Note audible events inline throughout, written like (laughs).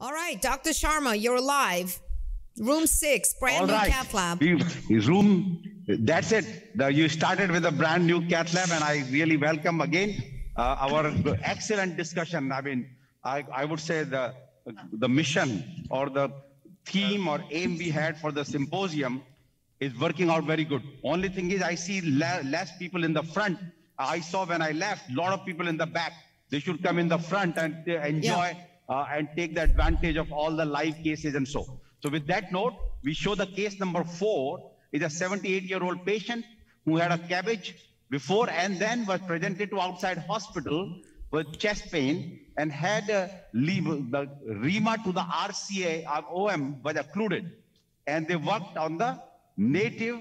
All right, Dr. Sharma, you're live. Room six, brand All new right. cath lab. We- room, that's it. The- you started with a brand new cath lab, and I really welcome again uh, our excellent discussion. I mean, I, I would say the the mission or the theme or aim we had for the symposium is working out very good. Only thing is, I see le- less people in the front. I saw when I left, a lot of people in the back. They should come in the front and uh, enjoy uh, and take the advantage of all the live cases and so. So with that note, we show the case number four is a 78 year old patient who had a cabbage before and then was presented to outside hospital with chest pain and had a leave, the RIMA to the RCA or OM was occluded and they worked on the native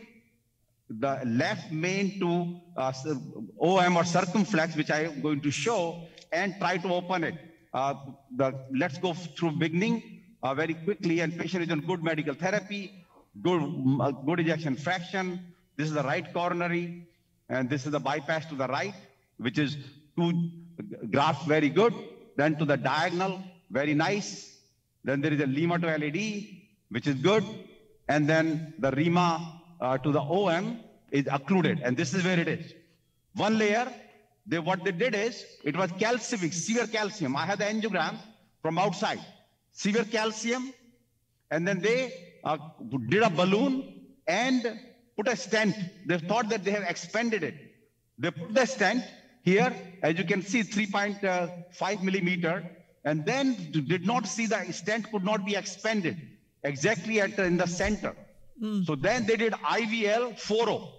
the left main to uh, OM or circumflex, which I am going to show, and try to open it. Uh, the, let's go through beginning uh, very quickly, and patient is on good medical therapy, good, uh, good ejection fraction. This is the right coronary, and this is the bypass to the right, which is two graphs very good. Then to the diagonal, very nice. Then there is a Lima to LAD, which is good. And then the RIMA uh, to the OM is occluded. And this is where it is. One layer, they, what they did is, it was calcific, severe calcium. I had the angiogram from outside. Severe calcium. And then they uh, did a balloon and put a stent. They thought that they have expanded it. They put the stent here, as you can see, 3.5 millimeter, and then did not see the stent could not be expanded exactly at in the center. So then they did IVL 4O.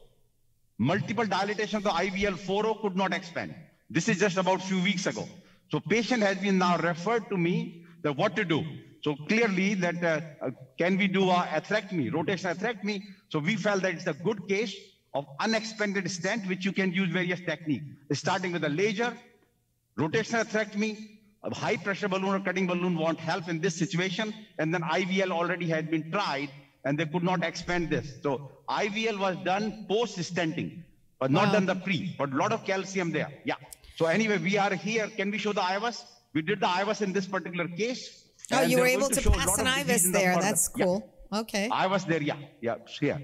Multiple dilatation of the IVL 4O could not expand. This is just about few weeks ago. So patient has been now referred to me that what to do. So clearly that uh, uh, can we do a atherectomy, rotational atherectomy? So we felt that it's a good case of unexpanded stent, which you can use various techniques, starting with a laser, rotational atherectomy, a high pressure balloon or cutting balloon won't help in this situation. And then IVL already had been tried and they could not expand this. So IVL was done post stenting, but not Wow. done the pre, but a lot of calcium there. Yeah. So anyway, we are here. Can we show the IVUS? We did the IVUS in this particular case. Oh, you were able to show a pass an of disease IVUS in the there. further. That's Yeah. cool. Okay. I was there, yeah, yeah, here.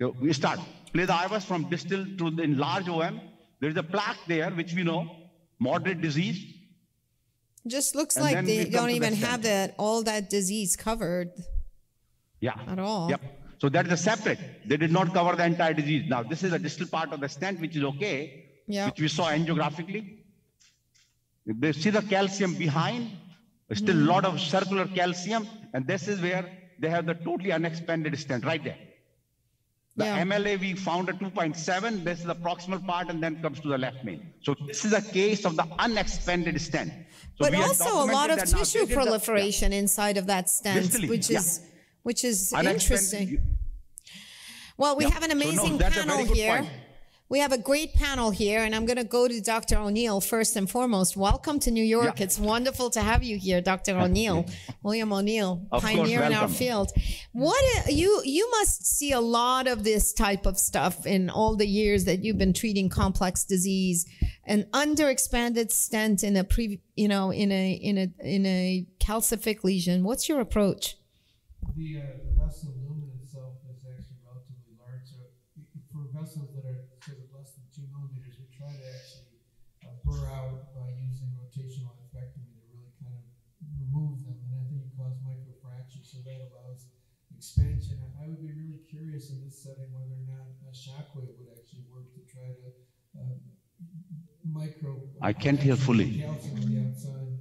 So we start. Play the IVUS from distal to the enlarged OM. There is a plaque there, which we know, moderate disease. Just looks And like they don't to the even have that all that disease covered. Yeah. At all. Yep. So that is a separate. They did not cover the entire disease. Now, this is a distal part of the stent, which is okay, Yeah. which we saw angiographically. They see the calcium behind, There's still a Mm-hmm. lot of circular calcium, and this is where they have the totally unexpanded stent right there. The Yeah. MLA we found a 2.7. This is the proximal part, and then comes to the left main. So this is a case of the unexpanded stent. So But also a lot of tissue did the- yeah. proliferation inside of that stent, Distally, which yeah. Which is interesting. Well, we Yeah. have an So, no, amazing panel here. point. We have a great panel here, and I'm going to go to Dr. O'Neill first and foremost. Welcome to New York. Yeah. It's wonderful to have you here, Dr. O'Neill, William O'Neill, Of course, pioneer in our field. What you you must see a lot of this type of stuff in all the years that you've been treating complex disease, an underexpanded stent in a pre, you know, in a in a in a calcific lesion. What's your approach? The, uh, the vessel lumen itself is actually relatively large. So for vessels that are sort of less than two millimeters, we try to actually uh, burr out by using rotational atherectomy to really kind of remove them. And I think it causes microfracture, so that allows expansion. I- I would be really curious in this setting whether or not a shockwave would actually work to try to uh, micro. I can't hear fully. Calcium on the outside.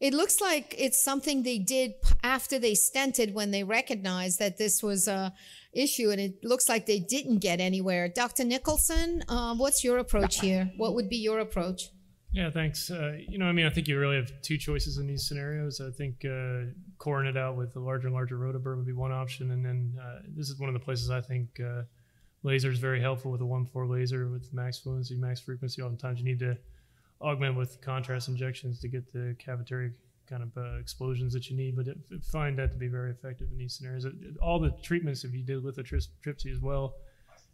It looks like it's something they did after they stented when they recognized that this was a issue, and it looks like they didn't get anywhere. Dr. Nicholson, uh, what's your approach here? What would be your approach? Yeah, thanks. Uh, you know, I mean, I think you really have two choices in these scenarios. I think uh, coring it out with a larger and larger rotoburr would be one option, and then uh, this is one of the places I think uh, laser is very helpful with a 1.4 laser with max fluency, max frequency. Oftentimes, you need to augment with contrast injections to get the cavitary kind of uh, explosions that you need, but it, I find that to be very effective in these scenarios. It- it- all the treatments, if you did with a tris- Tripsy as well,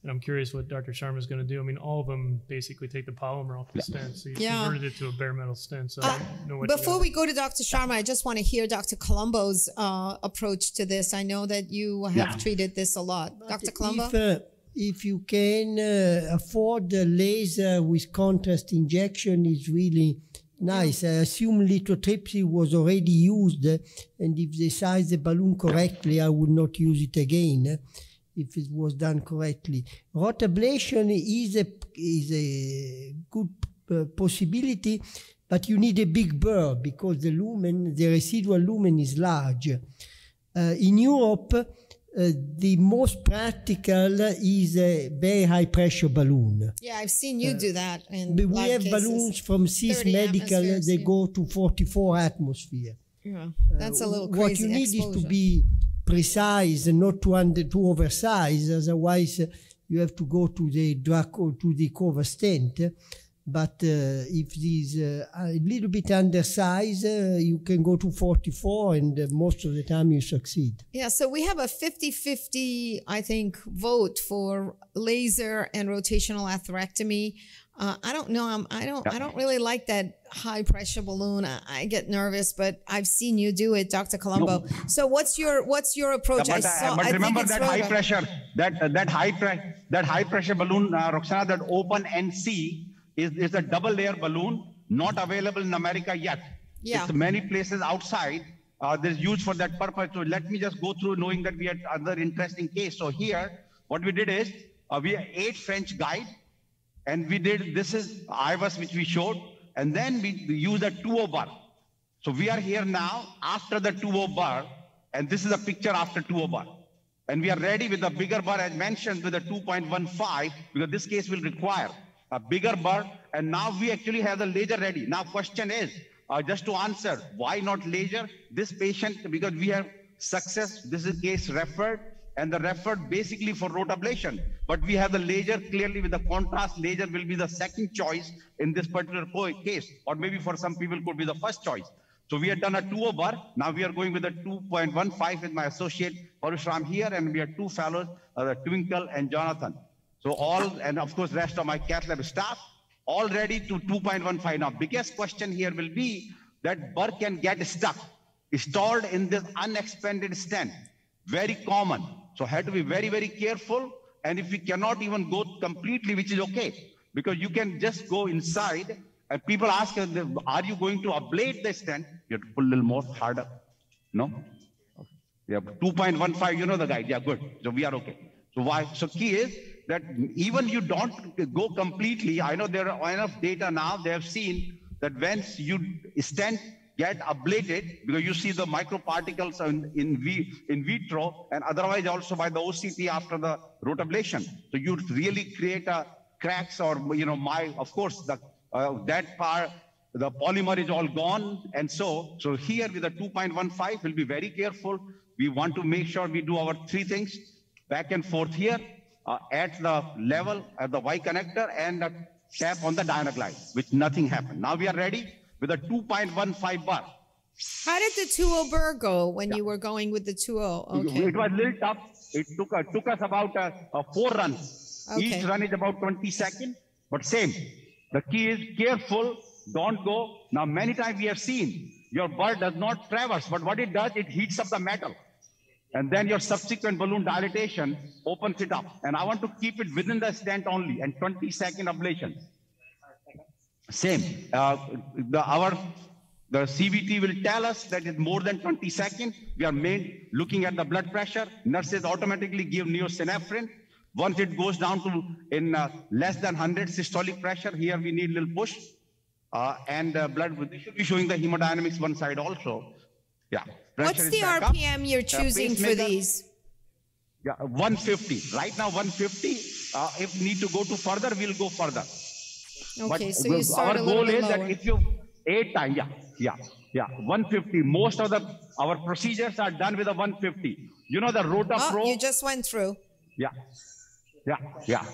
And I'm curious what Dr. Sharma is going to do. I mean, all of them basically take the polymer off the stent. So you Yeah. converted it to a bare metal stent. So Uh, I don't know what Before we go to Dr. Sharma, I just want to hear Dr. Colombo's uh, approach to this. I know that you have Yeah. treated this a lot. Dr. Colombo? If, uh, if you can uh, afford the laser with contrast injection, is really nice. I assume lithotripsy was already used, and if they size the balloon correctly, I would not use it again. uh, If it was done correctly, rotablation is a is a good uh, possibility, but you need a big burr because the lumen, the residual lumen, is large. Uh, in Europe, uh, the most practical is a very high pressure balloon. yeah, I've seen you do that. We have cases. balloons from SIS Medical, they yeah. go to 44 atmosphere. Yeah, that's a little Uh, What you need is to be precise and not to under to oversize. Otherwise, uh, you have to go to the Draco to the cover stent. But uh, if these uh, are a little bit undersized, uh, you can go to 44, and uh, most of the time you succeed. Yeah, so we have a 50 50, I think, vote for laser and rotational atherectomy. Uh, I don't know. I'm, I don't. I don't really like that high pressure balloon. I, I get nervous, but I've seen you do it, Dr. Colombo. So what's your what's your approach? but, I saw. but I remember think it's that high pressure, that uh, that high pre- that high pressure balloon, uh, Roxana, that open NC is is a double layer balloon, not available in America yet. Yeah. It's many places outside. Uh, there's used for that purpose. So let me just go through, knowing that we had other interesting case. So here, what we did is uh, we had eight French guide, and we did this is IVUS which we showed, and then we, we used a 2 burr. So we are here now after the 2 burr, and this is a picture after 2 burr. And we are ready with a bigger burr as mentioned with a 2.15 because this case will require a bigger burr. And now we actually have the laser ready. Now question is, uh, just to answer, why not laser? This patient, because we have success, this is case referred and the referred basically for rotablation. But we have the laser clearly with the contrast laser will be the second choice in this particular case, or maybe for some people could be the first choice. So we had done a 2 burr. Now we are going with a 2.15 with my associate Parasuram here, and we have two fellows, uh, Twinkle and Jonathan. So all, and of course, rest of my cath lab staff, all ready to 2.15. Now, biggest question here will be that burr can get stuck, stored in this unexpanded stent. Very common. So have to be very, very careful. And if we cannot even go completely, which is okay, because you can just go inside and people ask, are you going to ablate the stent? You have to pull a little more harder. No? Yeah, 2.15, you know the guide. Yeah, good. So we are okay. So why? So key is that even you don't go completely. I know there are enough data now. They have seen that once you stent get ablated because you see the microparticles in, in, v, in vitro and otherwise also by the OCT after the rotablation. So you really create a cracks or, you know, my, of course, the, uh, that part, the polymer is all gone. And so, so here with the 2.15, we'll be very careful. We want to make sure we do our three things back and forth here uh, at the level at the Y connector and a tap on the Dynaglide, which nothing happened. Now we are ready with a 2.15 burr. How did the 2 burr go when you were going with the 2 Okay. It was a little tough. It took, uh, took us about uh, uh, four runs. Okay. Each run is about 20 seconds, but same. The key is careful, don't go. Now, many times we have seen your bird does not traverse, but what it does, it heats up the metal. And then your subsequent balloon dilatation opens it up. And I want to keep it within the stent only and 20 second ablation. Same. Uh, the, our the CVT will tell us that it's more than 20 seconds. We are main, looking at the blood pressure. Nurses automatically give neosynephrine. Once it goes down to in uh, less than 100 systolic pressure, here we need a little push. Uh, and uh, blood, they should be showing the hemodynamics one side also. Yeah. What's Pressure is the back up. RPM you're Uh, choosing for these? Yeah, 150. Right now, 150. Uh, if need to go to further, we'll go further. Okay, But so you start our a little goal bit is that if you eight times, yeah, yeah, yeah, 150. Most of the our procedures are done with a 150. You know the Rota Oh, Pro. you just went through. Yeah, yeah, yeah.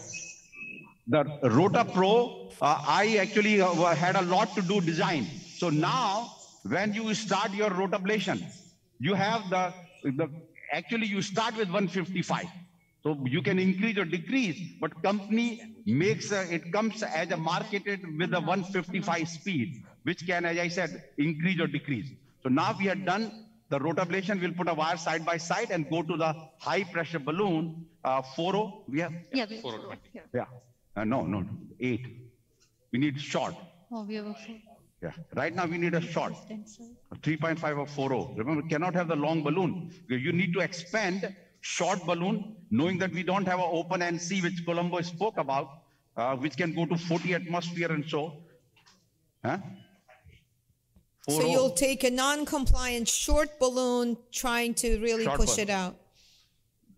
The Rota Pro, uh, I actually uh, had a lot to do design. So now, when you start your rotablation, you have the the actually you start with 155. So you can increase or decrease, but company makes, a- it comes as a marketed with a 155 speed, which can, as I said, increase or decrease. So now we are done the rotablation, we'll put a wire side by side and go to the high pressure balloon, uh, 40, we have, Yeah, we yeah. yeah, uh, no, no, eight. We need short, Oh, we have a four. Yeah. Right now we need a short. Then, 3.5 or 4.0. Remember, cannot have the long balloon. You need to expand short balloon, knowing that we don't have an open NC, which Colombo spoke about, uh, which can go to 40 atmosphere and so. Huh? So you'll take a non-compliant short balloon trying to really Short push balloon. it out.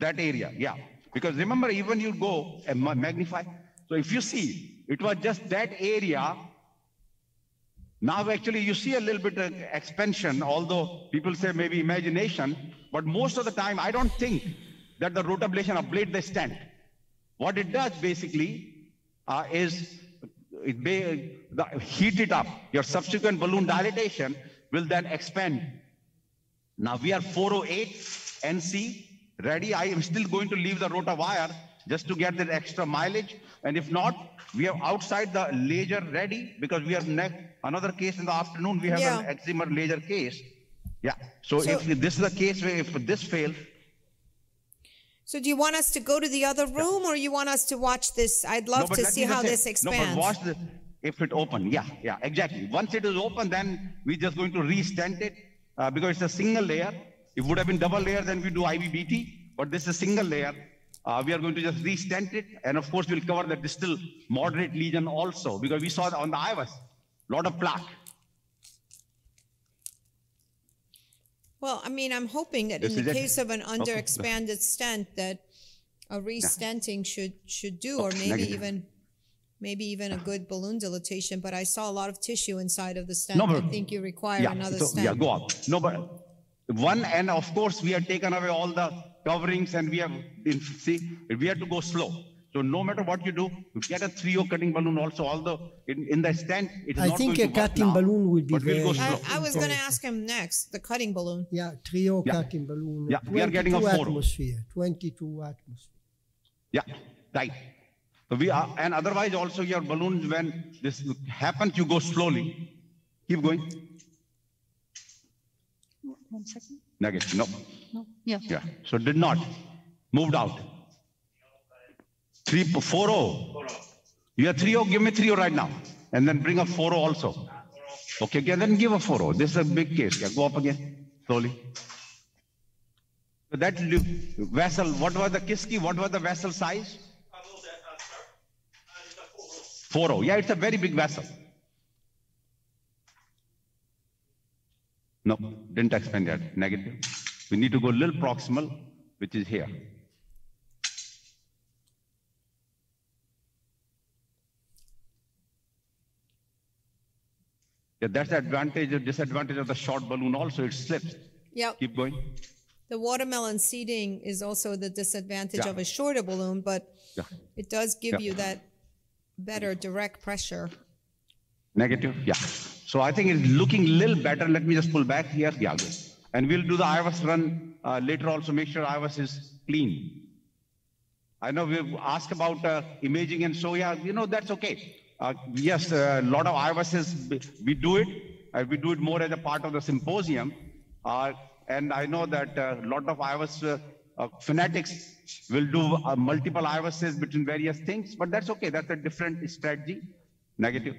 that area, yeah. Because remember, even you go and magnify. So if you see, it was just that area. Now actually you see a little bit of expansion, although people say maybe imagination, but most of the time I don't think that the rotablation ablate the stent. What it does basically uh, is it may the, heat it up. Your subsequent balloon dilatation will then expand now we are 408 NC ready. I am still going to leave the rota wire just to get that extra mileage. And if not, we have outside the laser ready because we have next another case in the afternoon. We have Yeah. an excimer laser case. Yeah. So, So- if this is the case where if this fails, So do you want us to go to the other room or you want us to watch this? I'd love but to see how say- this No, expands. but watch the, if it open, yeah, yeah, exactly. Once it is open, then we're just going to re-stent it uh, because it's a single layer. It would have been double layer, then we do IVBT, but this is a single layer. Uh, we are going to just re-stent it, and of course we'll cover the distal moderate lesion also because we saw on the IVUS, A lot of plaque. Well, I mean, I'm hoping that in the is it. case of an Okay. underexpanded stent that a restenting should, should do, or maybe negative. even, maybe even a good balloon dilatation, but I saw a lot of tissue inside of the stent. No, I but- think you require Yeah, another so, yeah, stent. go up. No, but one, and of course, we have taken away all the coverings and we have, in- see, we have to go slow. So no matter what you do, you get a 3 cutting balloon also, although in, in the stent, it is I not think going a to work cutting now, balloon would be but we'll go very- slow. I, I was gonna ask him next, the cutting balloon. Yeah, trio oh Yeah. cutting balloon. Yeah, we are getting a four. Oh. atmosphere. 22 atmosphere. Yeah, right. So we are, and otherwise also your balloons, when this happens, you go slowly. Keep going. One second. Negative, no. No, yeah. Yeah, so did not, moved out. Three, four oh. You are three oh, give me three oh right now, and then bring a four oh also. Okay, again, then give a four oh. This is a big case. Yeah, go up again, slowly. So that vessel, what was the kiski? What was the vessel size? Four oh. Yeah, it's a very big vessel. No, didn't expand yet. Negative. We need to go a little proximal, which is here. Yeah, that's the advantage or disadvantage of the short balloon also. It slips. Yep. Keep going. The watermelon seeding is also the disadvantage Yeah. of a shorter balloon, but Yeah. it does give Yeah. you that better direct pressure. Negative, yeah. So I think it's looking a little better. Let me just pull back here. Yeah, good. And we'll do the IVUS run uh, later also, make sure IVUS is clean. I know we've asked about uh, imaging and so, yeah, you know, that's okay. Uh, yes, a lot of IVUSs, we do it. Uh, we do it more as a part of the symposium. Uh, and I know that a lot of uh, uh, fanatics will do uh, multiple IVUSs between various things, but that's okay. That's a different strategy. Negative.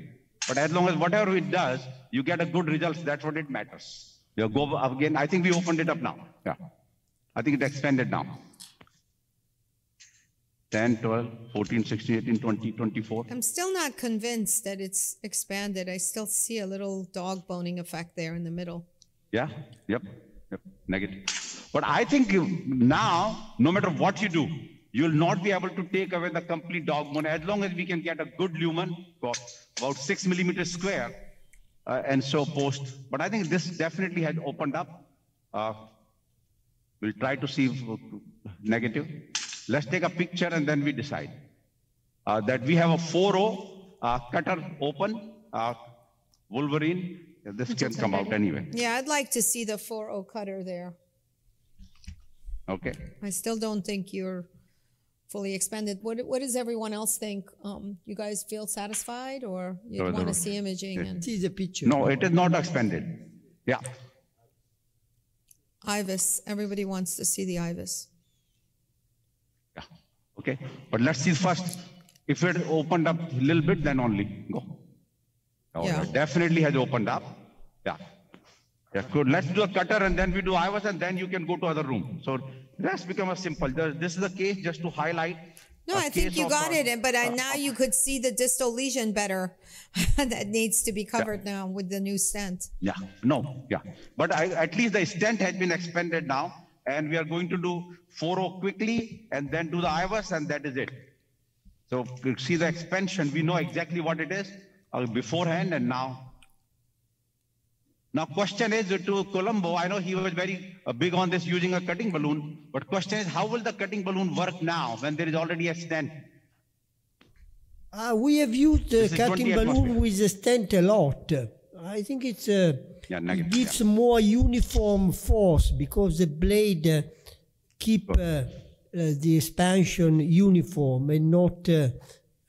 But as long as whatever it does, you get a good results, that's what it matters. You go again. I think we opened it up now. Yeah. I think it expanded now. 10, 12, 14, 16, 18, 20, 24. I'm still not convinced that it's expanded. I still see a little dog boning effect there in the middle. Yeah, yep, yep, negative. But I think you- now, no matter what you do, you'll not be able to take away the complete dog bone as long as we can get a good lumen, about, about six millimeters square, uh, and so post. But I think this definitely has opened up. Uh, we'll try to see if, negative. Let's take a picture and then we decide. Uh, that we have a 4 uh, cutter open, uh, Wolverine. This can come out anyway. Yeah, I'd like to see the 4.0 cutter there. Okay. I still don't think you're fully expanded. What what does everyone else think? Um, you guys feel satisfied, or you No, want no. to see imaging and See the picture. No, it is not expanded. Yeah. IVUS? Everybody wants to see the IVUS. Yeah. Okay. But let's see first. If it opened up a little bit, then only go. Oh, Yeah. it Definitely has opened up. Yeah. Yeah, good. Let's do a cutter and then we do IVUS and then you can go to other room. So let's become a simple. This is the case just to highlight. No, I think you got it, but I, now you could see the distal lesion better. (laughs) that needs to be covered now with the new stent. Yeah, no, yeah. But I, at least the stent has been expanded now, and we are going to do 4O quickly and then do the IVUS, and that is it. So you see the expansion, we know exactly what it is uh, beforehand and now. Now, question is to Colombo. I know he was very uh, big on this using a cutting balloon, but question is how will the cutting balloon work now when there is already a stent? Uh, we have used the cutting balloon atmosphere. with a stent a lot. I think it's uh, Yeah, it gives more uniform force because the blade uh, keep uh, uh, the expansion uniform and not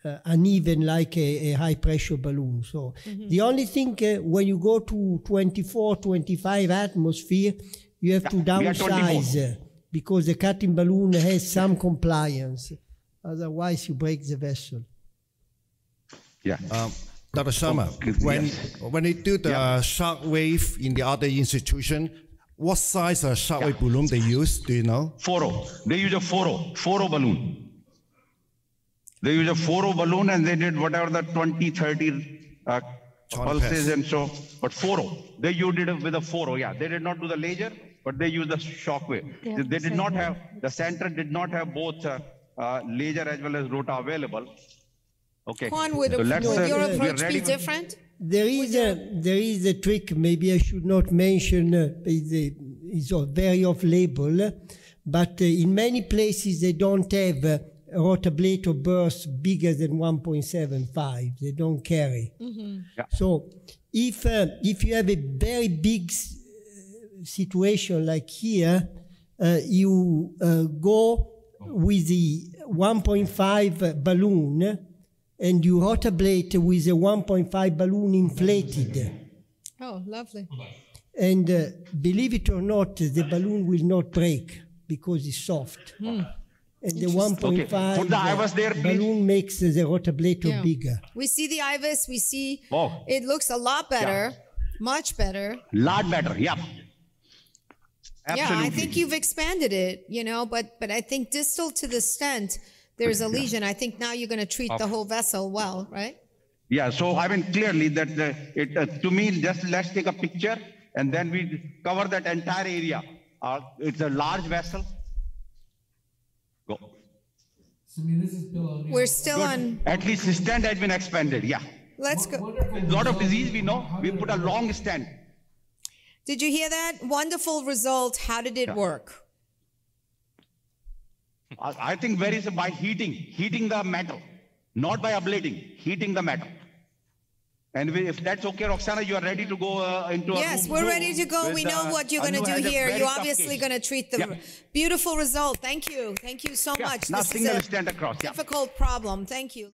uh, uneven like a, a high pressure balloon. So the only thing uh, when you go to 24, 25 atmosphere, you have to Yeah, we are 24. downsize uh, because the cutting balloon has some compliance. Otherwise, you break the vessel. Yeah. Um, Dr. Sharma, yes. when when they do the shock wave in the other institution, what size of shock wave balloon they use? Do you know? 4O. They use a 4O, 4O balloon. They use a 4O balloon and they did whatever the 20, 30 uh, pulses and so, but 4O. They used it with a 4O, yeah. They did not do the laser, but they used the shock wave. Yeah, They, they did not same. have, the center did not have both uh, uh, laser as well as rota available. Okay. Juan, would, So let's, uh, your approach be different? There is a there is a trick. Maybe I should not mention. Uh, it's, a- very off label, but uh, in many places they don't have rotablator bursts bigger than 1.75. They don't carry. Yeah. So if uh, if you have a very big s- uh, situation like here, uh, you uh, go with the 1.5 balloon and you rotablate with a 1.5 balloon inflated. Oh, lovely. And uh, believe it or not, the balloon will not break because it's soft. And the 1.5 Okay, put the IVUS there, balloon makes the rotablator Yeah. bigger. We see the IVUS. We see Oh. it looks a lot better, much better. Lot better, yeah. Yeah, I think you've expanded it, you know, but but I think distal to the stent, there's a lesion. I think now you're going to treat the whole vessel well, right? Yeah, so I mean clearly that the, it uh, to me just let's take a picture and then we cover that entire area. Uh, it's a large vessel. Go. Simi, this is Bill O'Neill. We're still on. At least the stent has been expanded. Yeah, Let's go. A lot of disease we know. We put a long stent. Did you hear that? Wonderful result. How did it work? I, I think very by heating, heating the metal, not by ablating, heating the metal. And if that's okay, Roxana, you are ready to go uh, into a Yes, we're ready to go. with, We know uh, what you're going to do here. You're obviously going to treat the Yeah. beautiful result. Thank you. Thank you so Yeah, much. now This is single a stent across. Yeah. difficult problem. Thank you.